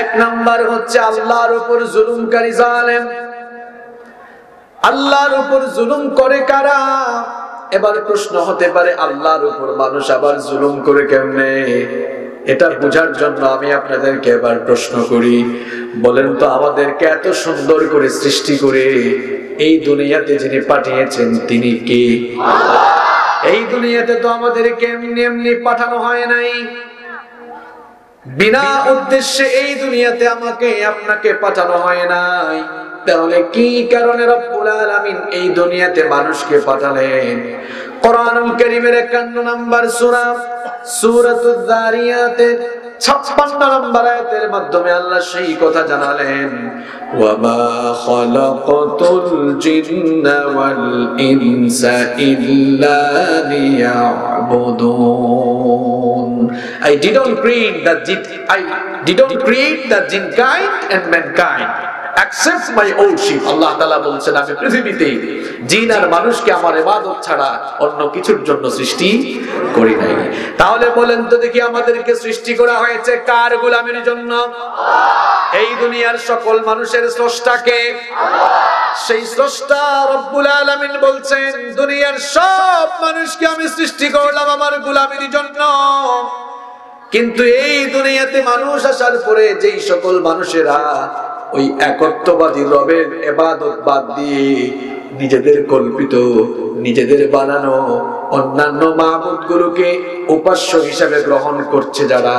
এক নাম্বার হচ্ছে আল্লাহর উপর জুলুমকারী জালেম। আল্লাহর উপর জুলুম করে কারা? এবার প্রশ্ন হতে পারে, আল্লাহর উপর মানুষ আবার জুলুম করে কেমনে? এটা বোঝার জন্য আমি আপনাদেরকে এবার প্রশ্ন করি। বলেন তো, আমাদেরকে এত সুন্দর করে সৃষ্টি করে এই দুনিয়াতে যিনি পাঠিয়েছেন, তিনি কে? এই দুনিয়াতে তো আমাদেরকে এমনি এমনি পাঠানো হয় নাই। বিনা উদ্দেশ্যে এই দুনিয়াতে আমাকে, আপনাকে পাঠানো হয় নাই। তাহলে কি কারণে রব্বুল আলামিন এই দুনিয়াতে মানুষকে পাঠালেন? কোরআনুল কারীমের 51 নাম্বার সূরা সূরাতুয যারিয়াতের 56 নম্বর আয়াতের মাধ্যমে আল্লাহ সেই কথা জানালেন, ওয়ামা খালাকাতুল জিন্না ওয়াল ইনসা ইল্লা লিয়াবুদুন। I didn't create the jinn, I didn't create the jinn kind and mankind. Accept my worship. আল্লাহ তাআলা বলছেন, আমি পৃথিবীতে জিন আর মানুষকে আমার ইবাদত ছাড়া অন্য কিছুর জন্য সৃষ্টি করি নাই। তাহলে বলেন তো দেখি আমাদেরকে সৃষ্টি করা হয়েছে কার গোলামের জন্য? এই দুনিয়ার সকল মানুষের স্রষ্টাকে। সেই স্রষ্টা রব্বুল আলামিন বলছেন, দুনিয়ার সব মানুষকে আমি সৃষ্টি করলাম আমার গোলামের জন্য। কিন্তু এই দুনিয়াতে মানুষ আসার পরে যেই সকল মানুষেরা ওই একত্ববাদী রবের এবাদত বাদ দিয়ে নিজেদের কল্পিত, নিজেদের বানানো অন্যান্য মাহমুদ গুলোকে উপাস্য হিসাবে গ্রহণ করছে যারা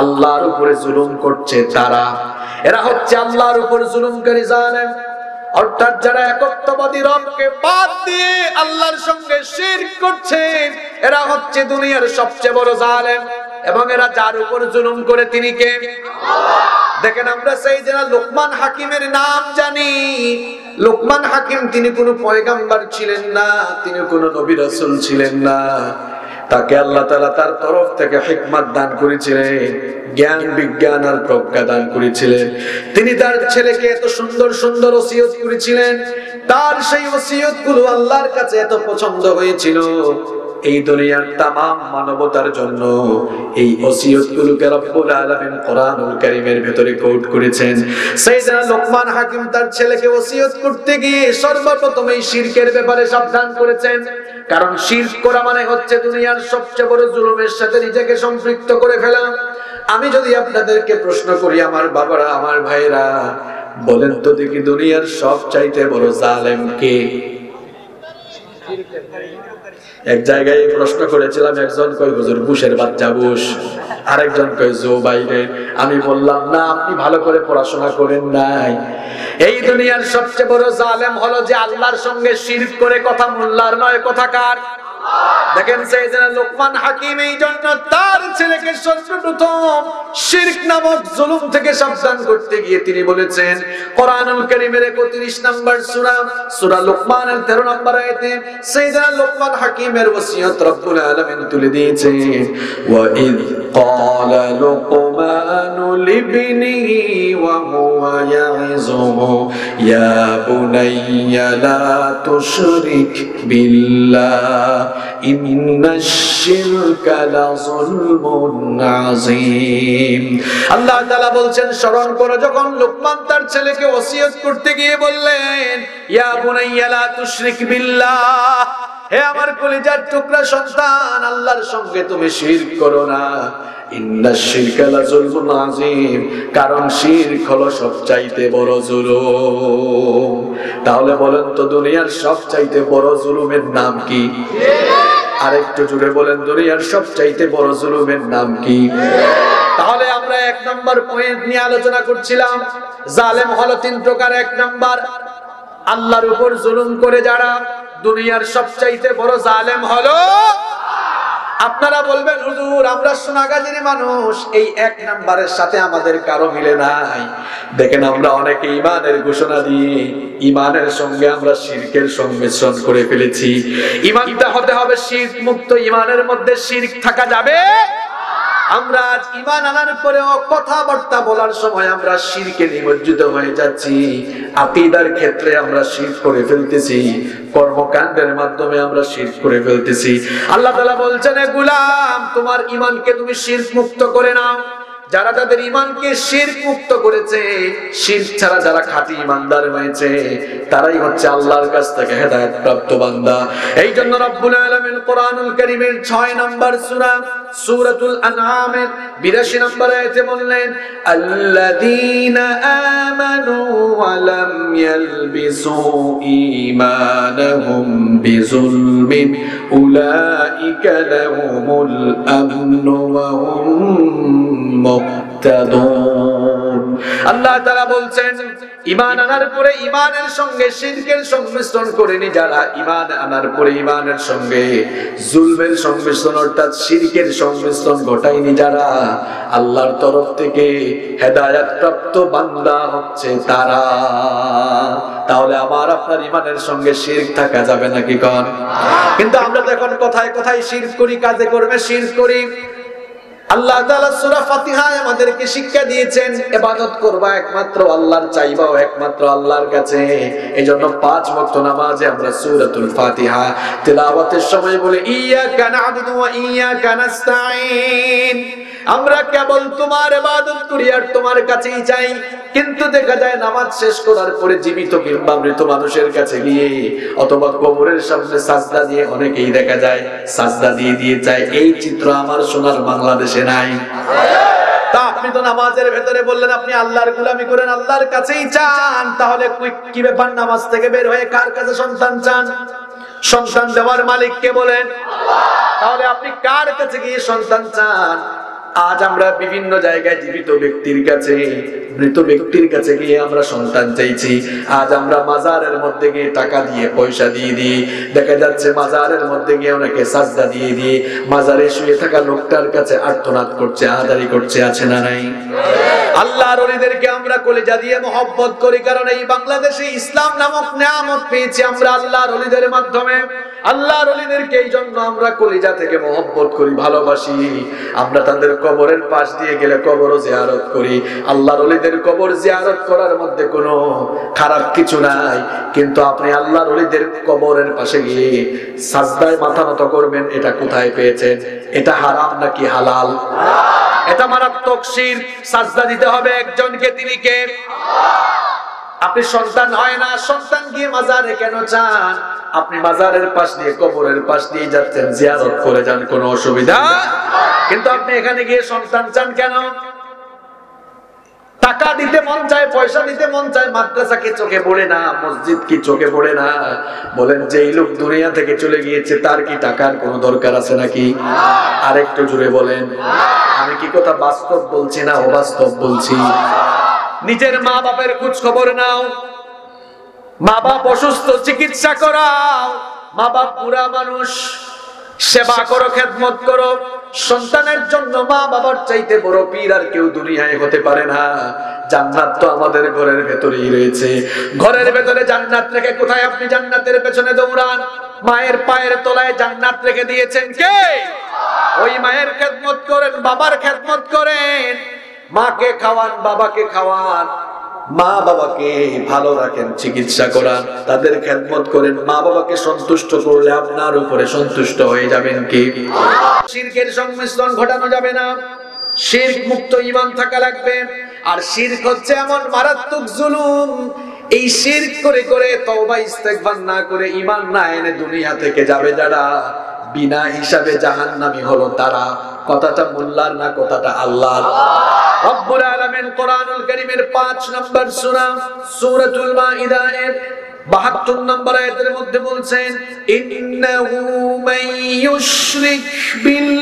আল্লাহর উপরে জুলুম করছে তারা। এরা হচ্ছে আল্লাহর উপর জুলুমকারী জালেম। অর্থাৎ যারা একত্ববাদী রবকে বাদ দিয়ে আল্লাহর সঙ্গে শিরক করছে, এরা হচ্ছে দুনিয়ার সবচেয়ে বড় জালেম। এবং এরা যার উপর জুলুম করে তিনি কে? দেখেন আমরা সেই যারা লোকমান হাকিমের নাম জানি। লোকমান হাকিম তিনি কোনো পয়গাম্বার ছিলেন না, তিনি কোনো নবী রাসূল ছিলেন না। তাকে আল্লাহ তাআলা তার তরফ থেকে হিকমত দান করেছিলেন, জ্ঞান, বিজ্ঞান আর প্রজ্ঞা দান করেছিলেন। তিনি তার ছেলেকে এত সুন্দর সুন্দর ওসিয়ত করেছিলেন, তার সেই ওসিয়তগুলো আল্লাহর কাছে এত পছন্দ হয়েছিল। এই দুনিয়ার তামাম মানবতার জন্য এই ওসিয়ত গুলোকে রব্বুল আলামিন কোরআনুল কারীমের ভেতরে কোট করেছেন। সাইয়েদনা লোকমান হাকিম তার ছেলেকে ওসিয়ত করতে গিয়ে সর্বপ্রথম এই শিরকের ব্যাপারে সাবধান করেছেন। কারণ শিরক করা মানে হচ্ছে দুনিয়ার সবচেয়ে বড় জুলুমের সাথে নিজেকে সম্পৃক্ত করে ফেলা। আমি যদি আপনাদেরকে প্রশ্ন করি, আমার বাবারা, আমার ভাইরা বলেন তো দেখি দুনিয়ার সব চাইতে বড় জালেম কে? এক জায়গায় প্রশ্ন করেছিলাম, একজন কই হুজুর, বুশের বাচ্চা বুশ? আরেকজন কই জো বাইডেন আমি বললাম, না, আপনি ভালো করে পড়াশোনা করেন নাই। এই দুনিয়ার সবচেয়ে বড় জালেম হলো যে আল্লাহর সঙ্গে শিরক করে কথা মোল্লার নয়, কথা কার? দেখেন সাইয়েদনা লোকমান হাকিম এই জন্য তার ছেলেকে সর্বপ্রথম শিরক নামক জুলুম থেকে সাবধান করতে গিয়ে তিনি বলেছেন, কোরআনুল কারীমের 31 নম্বর সূরা সূরা লোকমানের 13 নম্বর আয়াতে সাইয়েদনা লোকমান হাকিমের ওসিয়ত রব্বুল আলামিন তুলে দিয়েছে ওয়া ক্বালা لابنه وهو يعظه يا بني لا تشرك بالله إن الشرك لظلم عظيم আল্লাহ তাআলা বলছেন স্মরণ করো যখন লোকমান তার ছেলেকে ওসিয়ত করতে গিয়ে বললেন ইয়া বুনাইয়া লা তুশরিক বিল্লাহ হে আমার কলিজার টুকরা সন্তান আল্লাহর সঙ্গে তুমি শিরক করো না কারণ শিরক হলো সবচাইতে বড় জুলুম। তাহলে বলেন তো দুনিয়ার সবচাইতে বড় জুলুমের নাম কি? আরেকটু জুড়ে বলেন, দুনিয়ার সবচাইতে বড় জুলুমের নাম কি? তাহলে আমরা এক নম্বর পয়েন্ট নিয়ে আলোচনা করছিলাম, জালেম হলো তিন প্রকার। এক নম্বর, আল্লাহর উপর জুলুম করে যারা দুনিয়ার সবচাইতে বড় জালেম হলো আপনারা বলবেন, হুজুর, আমরা সোনাগাজীর মানুষ, এই এক নাম্বারের সাথে আমাদের কারও মিলে নাই। দেখেন, আমরা অনেকে ইমানের ঘোষণা দিয়ে ইমানের সঙ্গে আমরা শিরকের সংমিশ্রণ করে ফেলেছি। ইমানটা হতে হবে শির্ক মুক্ত ইমানের মধ্যে শির্ক থাকা যাবে আমরা আজ ইমান আনার পরেও কথাবার্তা বলার সময় আমরা শিরকে নিমজ্জিত হয়ে যাচ্ছি। আকিদার ক্ষেত্রে আমরা শির করে ফেলতেছি। কর্মকাণ্ডের মাধ্যমে আমরা শির করে ফেলতেছি। আল্লাহ তালা বলছেন গুলাম, তোমার ইমানকে তুমি শির মুক্ত করে নাও। যারা তাদের ইমানকে শির মুক্ত করেছে শির ছাড়া যারা খাঁটি ইমানদার হয়েছে, তারাই হচ্ছে আল্লাহর কাছ থেকে হেদায়েত প্রাপ্ত বান্দা। এই জন্য রব্বুল আলামিন কোরআনুল কারীমের 6 নম্বর সূরা সূরাতুল আনআমের 82 নম্বর আয়াতে বললেন আল্লাযীনা আমানু ওয়া লাম ইয়ালবিসু ঈমানাহুম বিজুলমিন উলাইকা লাহুমুল আমনু ওয়া হুম মুহতাদুন আল্লাহ তাআলা বলছেন, ঈমান আনার পরে ঈমানের সঙ্গে শিরকের সংমিশ্রণ করেনি যারা ঈমান আনার পরে ঈমানের সঙ্গে জুলমের সংমিশ্রণ, অর্থাৎ শিরকের সংমিশ্রণ ঘটায়নি যারা আল্লাহর তরফ থেকে হেদায়াত প্রাপ্ত বান্দা হচ্ছে তারা। তাহলে আমার আপনার ইমানের সঙ্গে শিরক থাকা যাবে নাকি কন? কিন্তু আমরা তো এখন কথায় কথায় শিরক করি, কাজে করবে শিরক করি আল্লাহ তাআলা সূরা ফাতিহায় আমাদেরকে শিক্ষা দিয়েছেন, ইবাদত করবা একমাত্র আল্লাহর চাইবাও একমাত্র আল্লাহর কাছে। এজন্য পাঁচ ওয়াক্ত নামাজে আমরা সূরাতুল ফাতিহা তেলাওয়াতের সময় বলে, ইয়াকা না'বুদু ওয়া ইয়াকা নাস্তাঈন। আমরা কেবল তোমার ইবাদত করি আর তোমার কাছেই চাই। কিন্তু দেখা যায় নামাজ শেষ করার পরে জীবিত কিংবা মৃত মানুষের কাছে গিয়ে অথবা কবরের সামনে সাজদা দিয়ে অনেকেই দেখা যায় সাজদা দিয়ে দিয়ে যায়। এই চিত্র আমার সোনার বাংলাদেশে নাই। নামাজের ভেতরে বললেন, আপনি করেন, আল্লাহর কাছেই চান। তাহলে কি ব্যাপার নামাজ থেকে বের হয়ে কার কাছে সন্তান চান? সন্তান দেওয়ার মালিক কে বলেন। তাহলে আপনি কার কাছে গিয়ে সন্তান চান? আজ আমরা বিভিন্ন জায়গায় জীবিত ব্যক্তির কাছে, মৃত ব্যক্তির কাছে গিয়ে আমরা সন্তান চাইছি। আজ আমরা মাজারের মধ্যে গিয়ে টাকা দিয়ে পয়সা দিয়ে দিই। দেখা যাচ্ছে মাজারের মধ্যে গিয়ে ওনাকে সাজদা দিয়ে দিই। মাজারে শুয়ে থাকা লোকটার কাছে আর্তনাদ করছে, আহাদারি করছে, আছে না নাই? আল্লাহর অলিদেরকে আমরা কলেজা দিয়ে মহব্বত করি, কারণ এই বাংলাদেশে ইসলাম নামক নিয়ামত পেয়েছি আমরা আল্লাহর অলিদের মাধ্যমে। আল্লাহর অলিদেরকে এই জন্য আমরা কলিজা থেকে মহব্বত করি, ভালোবাসি। আমরা তাদের কবরের পাশ দিয়ে গেলে কবরও জিয়ারত করি। আল্লাহর অলিদের কবর জিয়ারত করার মধ্যে কোনো খারাপ কিছু নাই। কিন্তু আপনি আল্লাহর অলিদের কবরের পাশে গিয়ে সাজদায় মাথা নত করবেন, এটা কোথায় পেয়েছেন? এটা হারাম নাকি হালাল? এটা মারাত্মক শির। সাজদা দিতে হবে একজনকে, তিনি কে? আপনি সন্তান হয় না, সন্তান গিয়ে মাজারে কেন চান? আপনি মাজারের পাশ দিয়ে, কবরের পাশ দিয়ে যাচ্ছেন, জিয়ারত করে যান, কোনো অসুবিধা? কিন্তু আপনি এখানে গিয়ে সন্তান চান কেন? টাকা দিতে মন চায়, পয়সা দিতে মন চায়, মাদ্রাসা কি চোখে পড়ে না, মসজিদ কি চোখে পড়ে না? বলেন যে এই লোক দুনিয়া থেকে চলে গিয়েছে, তার কি টাকার কোনো দরকার আছে নাকি? আরেকটু জুড়ে বলেন, আমি কি কথা বাস্তব বলছি না অবাস্তব বলছি? নিজের মা বাপের খোঁজ খবর নাও। মা বাপ অসুস্থ, চিকিৎসা করাও। মা বাপ পুরা মানুষ সেবা করো, খেদমত করো। সন্তানের জন্য মা বাবার চাইতে বড় পীর আর কেউ দুনিয়ায় হতে পারে না। জান্নাত তো আমাদের ঘরের ভেতরেই রয়েছে। ঘরের ভেতরে জান্নাত রেখে কোথায় আপনি জান্নাতের পেছনে দৌড়ান? মায়ের পায়ের তলায় জান্নাত রেখে দিয়েছেন কে? ওই মায়ের খেদমত করেন, বাবার খেদমত করেন। মাকে খাওয়ান, বাবাকে খাওয়ান। মা বাবাকে ভালো রাখেন চিকিৎসা করান তাদের খেদমত করেন। মা বাবাকে সন্তুষ্ট করলে আপনার উপরে সন্তুষ্ট হয়ে যাবেন কি? শিরকের সংমিশ্রণ ঘটানো যাবে না। শিরক মুক্ত ইমান থাকা লাগবে। আর শিরক হচ্ছে এমন মারাত্মক জুলুম। এই শিরক করে করে তওবা ইস্তেগফার না করে ইমান না এনে দুনিয়া থেকে যাবে যারা? বিনা হিসাবে জাহান্নামী হলো তারা। কথাটা মোল্লার না কথাটা আল্লাহর? রব্বুল আলামিন কোরআনুল করিমের পাঁচ নম্বর সূরা, সূরাতুল মাইদা এর 72 নম্বর আয়াতের মধ্যে বলছেন, ইন্নাহু মাইয়ুশরিক ইউশরিক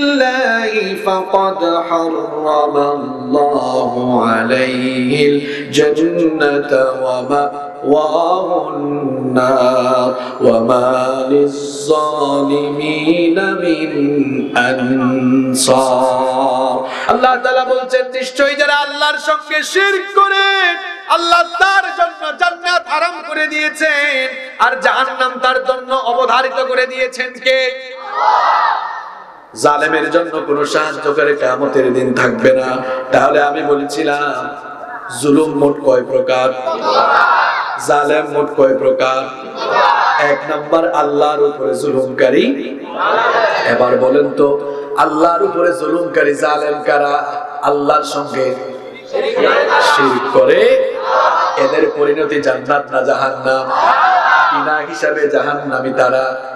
হারামাল্লাহু আলাইহিল জান্নাতা ওয়া মাওয়াহুন নার ওয়া মা লিয-যালিমিনা মিন আনসার আল্লাহ তাআলা বলছেন, নিশ্চয়ই যারা আল্লাহর সঙ্গে শিরক করে, আল্লাহ তার জন্য জান্নাত হারাম করে দিয়েছেন, আর জাহান্নাম তার জন্য অবধারিত করে দিয়েছেন কে? জালেমের জন্য কোনো সাহায্যকারী কিয়ামতের দিন থাকবে না। তাহলে আমি বলেছিলাম, জুলুম মোট কয় প্রকার? জালেম মোট কয় প্রকার? এক নাম্বার, আল্লাহর উপরে জুলুমকারী। এবার বলেন তো, আল্লাহর উপরে জুলুমকারী জালেম কারা? আল্লাহর সঙ্গে শিরক করে। এদের পরিণতি জান্নাত না জাহান্নাম? বিনা হিসাবে জাহান্নামী তারা।